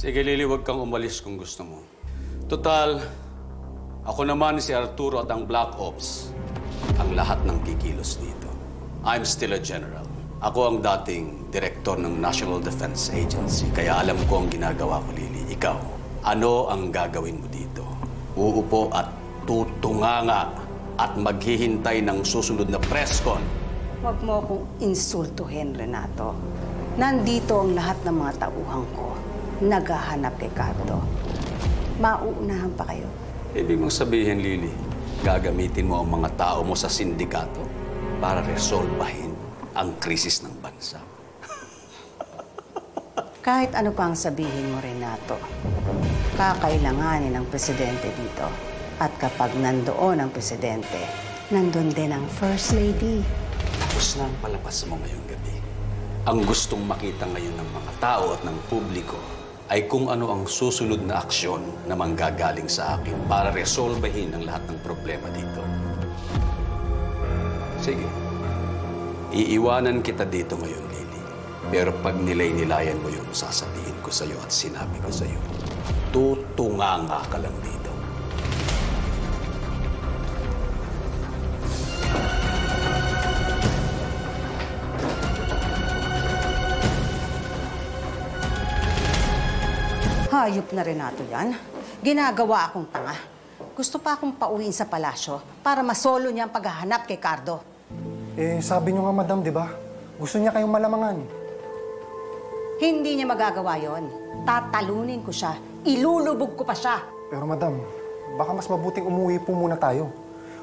Sige, Lily, huwag kang umalis kung gusto mo. Total, ako naman si Arturo at ang Black Ops ang lahat ng kikilos dito. I'm still a general. Ako ang dating direktor ng National Defense Agency, kaya alam ko ang ginagawa ko, Lily. Ikaw, ano ang gagawin mo dito? Uupo at tutunganga at maghihintay ng susunod na press con. Huwag mo akong insultuhin, Renato. Nandito ang lahat ng mga tauhan ko. Naghahanap kay Cardo. Mauunahan pa kayo. Ibig mong sabihin, Lily, gagamitin mo ang mga tao mo sa sindikato para resolbahin ang krisis ng bansa. Kahit ano pa ang sabihin mo, Renato, kakailanganin ng presidente dito. At kapag nandoon ang presidente, nandun din ang First Lady. Tapos na ang palabas mo ngayong gabi. Ang gustong makita ngayon ng mga tao at ng publiko ay kung ano ang susunod na aksyon na manggagaling sa akin para resolbahin ang lahat ng problema dito. Sige. Iiwanan kita dito ngayon, Lily. Pero pag nilay-nilayan mo yung sasabihin ko sa'yo at sinabi ko sa'yo, tutunganga ka lang dito. Hayop na Renato yan. Ginagawa akong tanga. Gusto pa akong pauwiin sa palasyo para masolo niya ang paghahanap kay Cardo. Eh, sabi niyo nga, madam, di ba? Gusto niya kayong malamangan. Hindi niya magagawa yon. Tatalunin ko siya. Ilulubog ko pa siya. Pero madam, baka mas mabuting umuwi po muna tayo.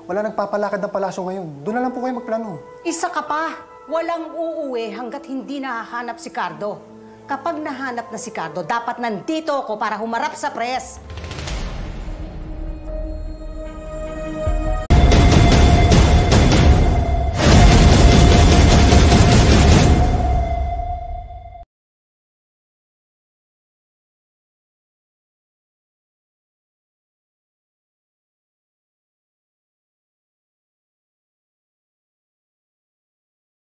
Wala nagpapalakad ng palasyo ngayon. Doon na lang po kayo magplano. Isa ka pa. Walang uuwi hanggat hindi nahahanap si Cardo. Kapag nahanap na si Cardo, dapat nandito ako para humarap sa press.